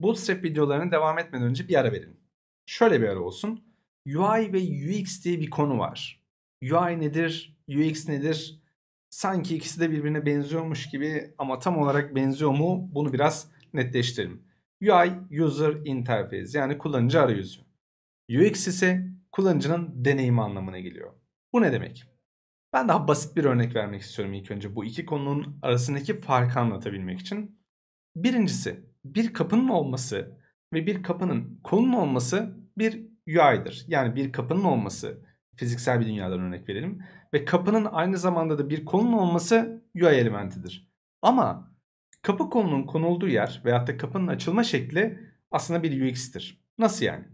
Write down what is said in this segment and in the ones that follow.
Bootstrap videolarına devam etmeden önce bir ara verin. Şöyle bir ara olsun. UI ve UX diye bir konu var. UI nedir? UX nedir? Sanki ikisi de birbirine benziyormuş gibi ama tam olarak benziyor mu? Bunu biraz netleştirelim. UI User Interface yani kullanıcı arayüzü. UX ise kullanıcının deneyimi anlamına geliyor. Bu ne demek? Ben daha basit bir örnek vermek istiyorum ilk önce bu iki konunun arasındaki farkı anlatabilmek için. Birincisi bir kapının olması ve bir kapının kolunun olması bir UI'dir. Yani bir kapının olması fiziksel bir dünyadan örnek verelim ve kapının aynı zamanda da bir kolunun olması UI elementidir. Ama kapı kolunun konulduğu yer veyahut da kapının açılma şekli aslında bir UX'tir. Nasıl yani?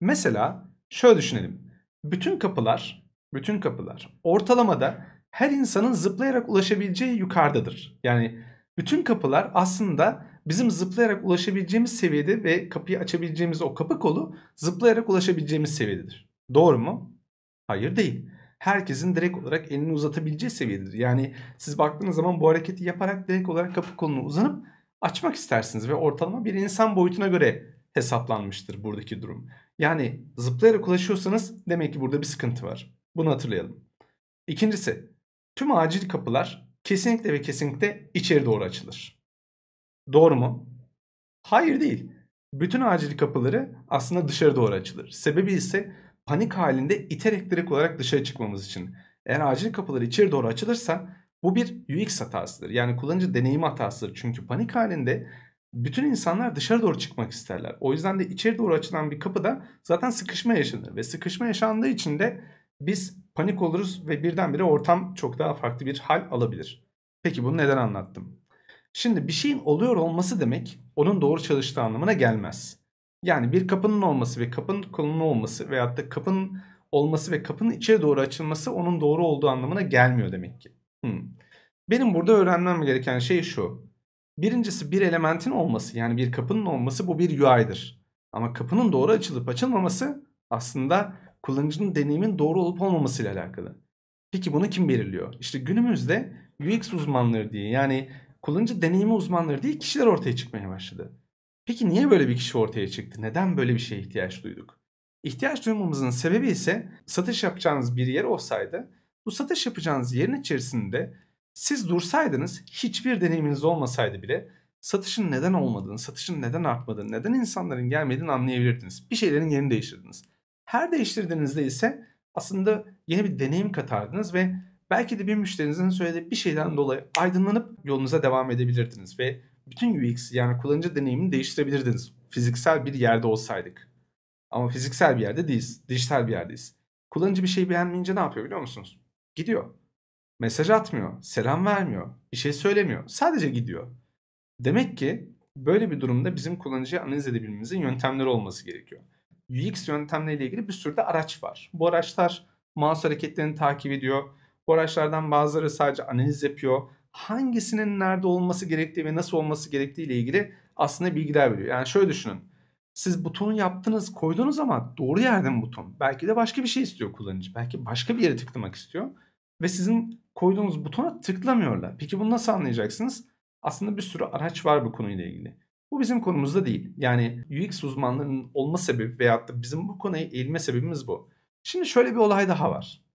Mesela şöyle düşünelim. Bütün kapılar, bütün kapılar ortalamada her insanın zıplayarak ulaşabileceği yukarıdadır. Yani bütün kapılar aslında bizim zıplayarak ulaşabileceğimiz seviyede ve kapıyı açabileceğimiz o kapı kolu zıplayarak ulaşabileceğimiz seviyededir. Doğru mu? Hayır değil. Herkesin direkt olarak elini uzatabileceği seviyedir. Yani siz baktığınız zaman bu hareketi yaparak direkt olarak kapı kolunu uzanıp açmak istersiniz ve ortalama bir insan boyutuna göre hesaplanmıştır buradaki durum. Yani zıplayarak ulaşıyorsanız demek ki burada bir sıkıntı var. Bunu hatırlayalım. İkincisi, tüm acil kapılar kesinlikle ve kesinlikle içeri doğru açılır. Doğru mu? Hayır değil. Bütün acil kapıları aslında dışarı doğru açılır. Sebebi ise panik halinde iterek direkt olarak dışarı çıkmamız için. Eğer acil kapılar içeri doğru açılırsa bu bir UX hatasıdır. Yani kullanıcı deneyimi hatasıdır. Çünkü panik halinde bütün insanlar dışarı doğru çıkmak isterler. O yüzden de içeri doğru açılan bir kapıda zaten sıkışma yaşanır. Ve sıkışma yaşandığı için de biz panik oluruz ve birdenbire ortam çok daha farklı bir hal alabilir. Peki bunu neden anlattım? Şimdi bir şeyin oluyor olması demek onun doğru çalıştığı anlamına gelmez. Yani bir kapının olması ve kapının kolunun olması veyahut da kapının olması ve kapının içeri doğru açılması onun doğru olduğu anlamına gelmiyor demek ki. Hmm. Benim burada öğrenmem gereken şey şu. Birincisi bir elementin olması yani bir kapının olması bu bir UI'dir. Ama kapının doğru açılıp açılmaması aslında kullanıcının deneyimin doğru olup olmaması ile alakalı. Peki bunu kim belirliyor? İşte günümüzde UX uzmanları diye yani kullanıcı deneyimi uzmanları diye kişiler ortaya çıkmaya başladı. Peki niye böyle bir kişi ortaya çıktı? Neden böyle bir şeye ihtiyaç duyduk? İhtiyaç duymamızın sebebi ise satış yapacağınız bir yer olsaydı bu satış yapacağınız yerin içerisinde siz dursaydınız hiçbir deneyiminiz olmasaydı bile satışın neden olmadığını, satışın neden artmadığını, neden insanların gelmediğini anlayabilirdiniz. Bir şeylerin yerini değiştirdiniz. Her değiştirdiğinizde ise aslında yeni bir deneyim katardınız ve belki de bir müşterinizin söylediği bir şeyden dolayı aydınlanıp yolunuza devam edebilirdiniz ve bütün UX yani kullanıcı deneyimini değiştirebilirdiniz. Fiziksel bir yerde olsaydık. Ama fiziksel bir yerde değiliz. Dijital bir yerdeyiz. Kullanıcı bir şey beğenmeyince ne yapıyor biliyor musunuz? Gidiyor. Mesaj atmıyor. Selam vermiyor. Bir şey söylemiyor. Sadece gidiyor. Demek ki böyle bir durumda bizim kullanıcıyı analiz edebilmemizin yöntemleri olması gerekiyor. UX yöntemleriyle ilgili bir sürü de araç var. Bu araçlar mouse hareketlerini takip ediyor. Bu araçlardan bazıları sadece analiz yapıyor hangisinin nerede olması gerektiği ve nasıl olması gerektiği ile ilgili aslında bilgiler veriyor. Yani şöyle düşünün. Siz butonu yaptınız, koydunuz ama doğru yerde mi buton? Belki de başka bir şey istiyor kullanıcı. Belki başka bir yere tıklamak istiyor. Ve sizin koyduğunuz butona tıklamıyorlar. Peki bunu nasıl anlayacaksınız? Aslında bir sürü araç var bu konuyla ilgili. Bu bizim konumuzda değil. Yani UX uzmanlarının olma sebebi veyahut da bizim bu konuya eğilme sebebimiz bu. Şimdi şöyle bir olay daha var.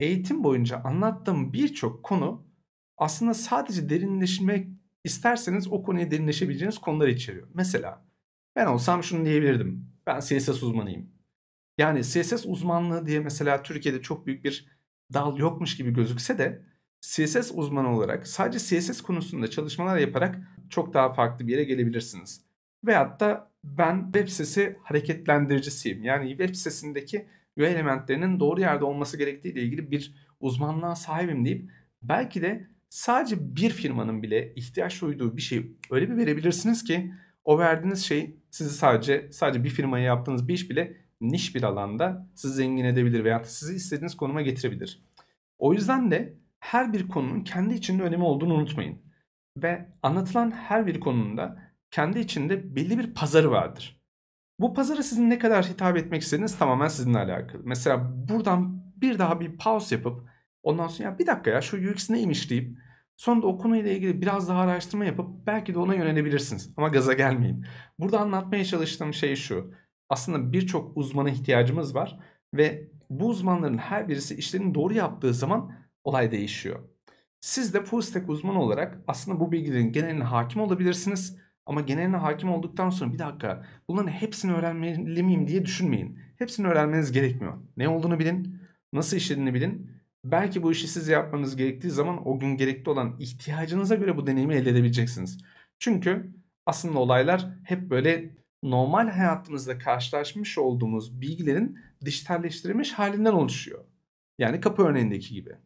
Eğitim boyunca anlattığım birçok konu aslında sadece derinleşmek isterseniz o konuya derinleşebileceğiniz konular içeriyor. Mesela ben olsam şunu diyebilirdim. Ben CSS uzmanıyım. Yani CSS uzmanlığı diye mesela Türkiye'de çok büyük bir dal yokmuş gibi gözükse de CSS uzmanı olarak sadece CSS konusunda çalışmalar yaparak çok daha farklı bir yere gelebilirsiniz. Veyahut da ben web sitesi hareketlendiricisiyim. Yani web sitesindeki UI elementlerinin doğru yerde olması gerektiği ile ilgili bir uzmanlığa sahibim deyip belki de sadece bir firmanın bile ihtiyaç duyduğu bir şey öyle bir verebilirsiniz ki o verdiğiniz şey sizi sadece sadece bir firmaya yaptığınız bir iş bile niş bir alanda sizi zengin edebilir veya sizi istediğiniz konuma getirebilir. O yüzden de her bir konunun kendi içinde önemi olduğunu unutmayın. Ve anlatılan her bir konunun da kendi içinde belli bir pazarı vardır. Bu pazara sizin ne kadar hitap etmek istediğiniz tamamen sizinle alakalı. Mesela buradan bir daha bir pause yapıp ondan sonra ya bir dakika ya şu UX neymiş deyip Sonra o konuyla ilgili biraz daha araştırma yapıp belki de ona yönelebilirsiniz. Ama gaza gelmeyin. Burada anlatmaya çalıştığım şey şu. Aslında birçok uzmana ihtiyacımız var ve bu uzmanların her birisi işlerini doğru yaptığı zaman olay değişiyor. Siz de full stack uzmanı olarak aslında bu bilgilerin geneline hakim olabilirsiniz. Ama geneline hakim olduktan sonra bir dakika bunların hepsini öğrenmeli miyim diye düşünmeyin. Hepsini öğrenmeniz gerekmiyor. Ne olduğunu bilin, nasıl işlediğini bilin. Belki bu işi siz yapmanız gerektiği zaman o gün gerekli olan ihtiyacınıza göre bu deneyimi elde edebileceksiniz. Çünkü aslında olaylar hep böyle normal hayatımızda karşılaşmış olduğumuz bilgilerin dijitalleştirilmiş halinden oluşuyor. Yani kapı örneğindeki gibi.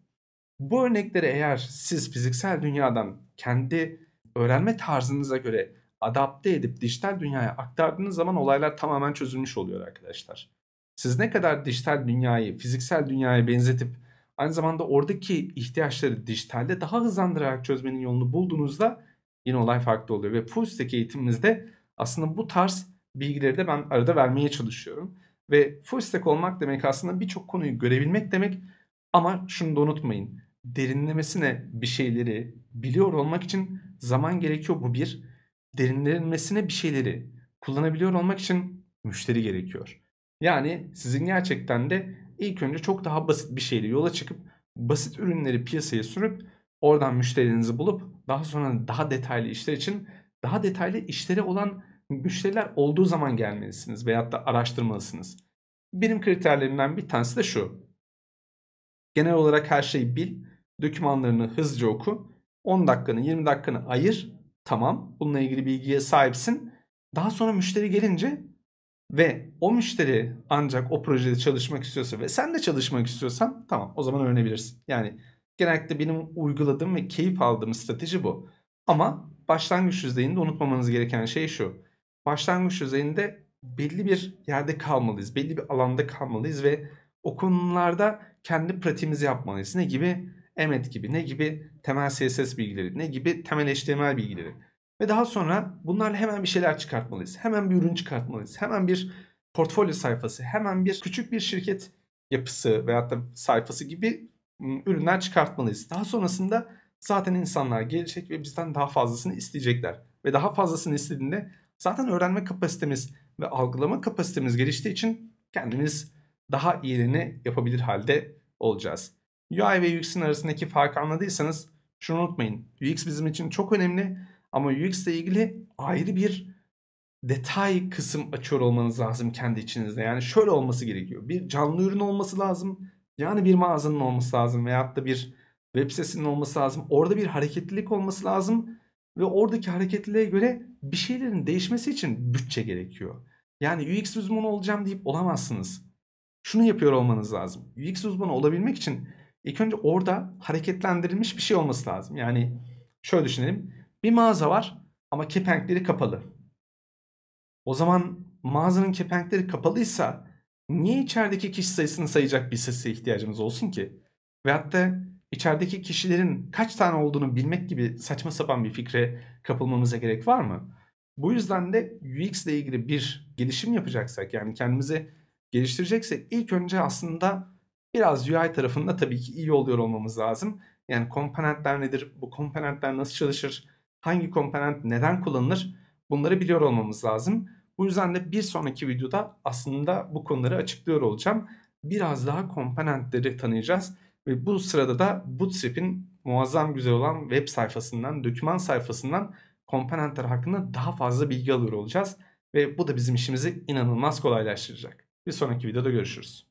Bu örnekleri eğer siz fiziksel dünyadan kendi öğrenme tarzınıza göre adapte edip dijital dünyaya aktardığınız zaman olaylar tamamen çözülmüş oluyor arkadaşlar. Siz ne kadar dijital dünyayı fiziksel dünyaya benzetip aynı zamanda oradaki ihtiyaçları dijitalde daha hızlandırarak çözmenin yolunu bulduğunuzda yine olay farklı oluyor. Ve full stack eğitimimizde aslında bu tarz bilgileri de ben arada vermeye çalışıyorum. Ve full stack olmak demek aslında birçok konuyu görebilmek demek ama şunu da unutmayın. Derinlemesine bir şeyleri biliyor olmak için zaman gerekiyor bu bir. Derinlenmesine bir şeyleri kullanabiliyor olmak için müşteri gerekiyor. Yani sizin gerçekten de ilk önce çok daha basit bir şeyle yola çıkıp basit ürünleri piyasaya sürüp oradan müşterinizi bulup daha sonra daha detaylı işler için daha detaylı işleri olan müşteriler olduğu zaman gelmelisiniz veyahut da araştırmalısınız. Benim kriterlerimden bir tanesi de şu. Genel olarak her şeyi bil, dokümanlarını hızlıca oku, 10 dakikanı 20 dakikanı ayır, tamam bununla ilgili bilgiye sahipsin. Daha sonra müşteri gelince ve o müşteri ancak o projede çalışmak istiyorsa ve sen de çalışmak istiyorsan tamam o zaman öğrenebilirsin. Yani genellikle benim uyguladığım ve keyif aldığım strateji bu. Ama başlangıç düzeyinde unutmamanız gereken şey şu. Başlangıç düzeyinde belli bir yerde kalmalıyız. Belli bir alanda kalmalıyız ve o konularda kendi pratiğimizi yapmalıyız. Ne gibi? Emmet gibi, ne gibi temel CSS bilgileri, ne gibi temel HTML bilgileri. Ve daha sonra bunlarla hemen bir şeyler çıkartmalıyız. Hemen bir ürün çıkartmalıyız. Hemen bir portfolyo sayfası, hemen bir küçük bir şirket yapısı veyahut da sayfası gibi ürünler çıkartmalıyız. Daha sonrasında zaten insanlar gelecek ve bizden daha fazlasını isteyecekler. Ve daha fazlasını istediğinde zaten öğrenme kapasitemiz ve algılama kapasitemiz geliştiği için kendimiz daha iyilerini yapabilir halde olacağız. UI ve UX'in arasındaki farkı anladıysanız şunu unutmayın. UX bizim için çok önemli ama UX ile ilgili ayrı bir detay kısım açıyor olmanız lazım kendi içinizde. Yani şöyle olması gerekiyor. Bir canlı ürün olması lazım. Yani bir mağazanın olması lazım veyahut da bir web sitesinin olması lazım. Orada bir hareketlilik olması lazım ve oradaki hareketliliğe göre bir şeylerin değişmesi için bütçe gerekiyor. Yani UX uzmanı olacağım deyip olamazsınız. Şunu yapıyor olmanız lazım. UX uzmanı olabilmek için ilk önce orada hareketlendirilmiş bir şey olması lazım. Yani şöyle düşünelim. Bir mağaza var ama kepenkleri kapalı. O zaman mağazanın kepenkleri kapalıysa niye içerideki kişi sayısını sayacak bir sese ihtiyacımız olsun ki? Ve hatta içerideki kişilerin kaç tane olduğunu bilmek gibi saçma sapan bir fikre kapılmamıza gerek var mı? Bu yüzden de UX ile ilgili bir gelişim yapacaksak yani kendimizi geliştireceksek ilk önce aslında biraz UI tarafında tabii ki iyi oluyor olmamız lazım. Yani komponentler nedir? Bu komponentler nasıl çalışır? Hangi komponent neden kullanılır? Bunları biliyor olmamız lazım. Bu yüzden de bir sonraki videoda aslında bu konuları açıklıyor olacağım. Biraz daha komponentleri tanıyacağız. Ve bu sırada da Bootstrap'in muazzam güzel olan web sayfasından, doküman sayfasından komponentler hakkında daha fazla bilgi alıyor olacağız. Ve bu da bizim işimizi inanılmaz kolaylaştıracak. Bir sonraki videoda görüşürüz.